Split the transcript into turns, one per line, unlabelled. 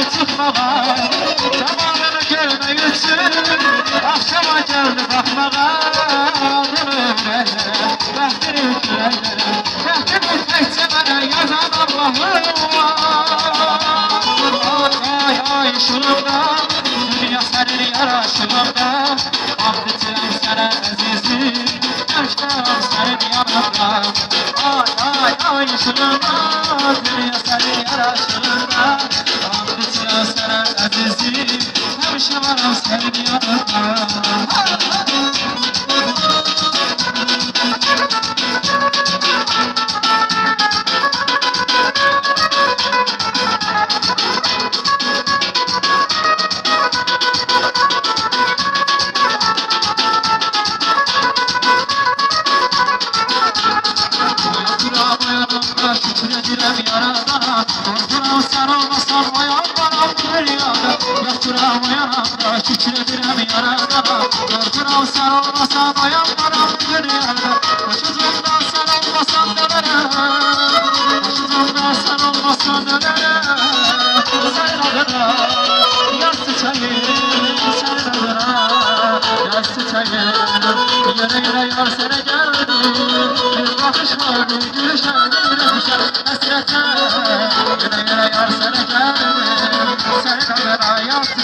uçup bağa Zamanını görmək üçün Axşama gəldi baxmağa Dönüm mənə, bəxtirim mənə Bəxtimi təkcə mənə Ay, ay, şunumda Dünya sənin yaraşımımda Axtı çilək sənə əzizim Yaşam sənin yanımda Ay, ay, ay, şunumda Dünya sənin yaraşımımda varam sana azizim Hemşe varam sevgilim Şükürem yanamda, şükredirem yaradana Görkürem sen olmasan ayaklarım dönüyor Vücudumdan sen olmasan dönerim. Vücudumdan sen olmasan dönerim. Sen adına yaz çiçeğim, sen adına yaz çiçeğim Yere yere yar sene geldi Bir bakış var, bir gülüşe, bir öpüşe Hasrete, yere yere yar sene geldi